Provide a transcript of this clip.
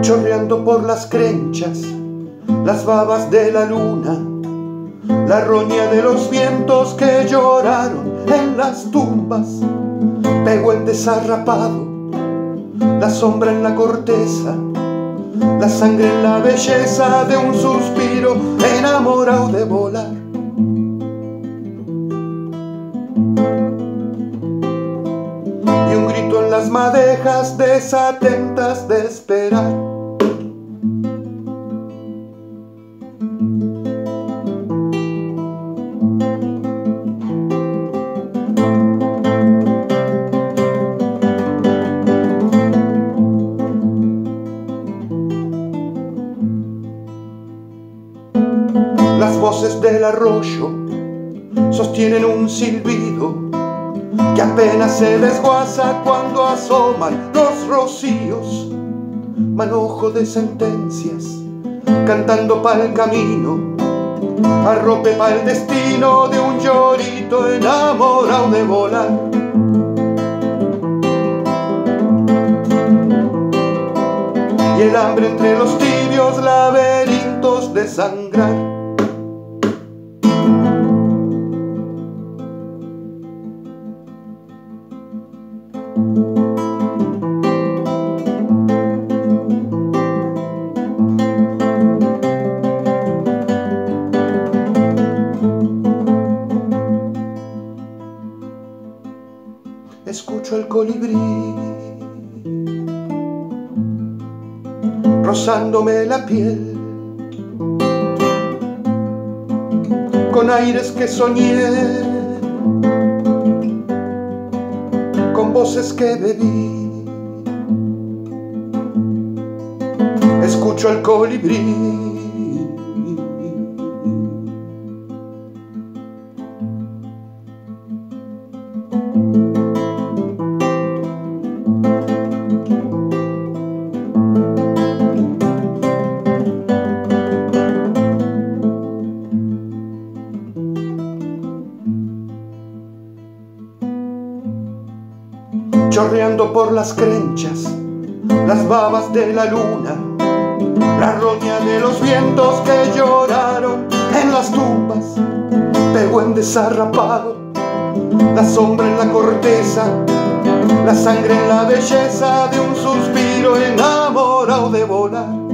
chorreando por las crenchas, las babas de la luna, la roña de los vientos que lloraron en las tumbas, pegó el desarrapado, la sombra en la corteza, la sangre en la belleza de un suspiro enamorado de volar. Y un grito en las madejas desatentas de esperar. Las voces del arroyo sostienen un silbido que apenas se desguaza cuando asoman los rocíos. Manojo de sentencias, cantando para el camino, arrope para el destino de un llorito enamorado de volar. Y el hambre entre los tibios laberintos de sangrar. Escucho el colibrí rozándome la piel con aires que soñé, con voces que bebí. Escucho el colibrí. chorreando por las crenchas, las babas de la luna, la roña de los vientos que lloraron en las tumbas, pegó en desarrapado, la sombra en la corteza, la sangre en la belleza de un suspiro enamorado de volar.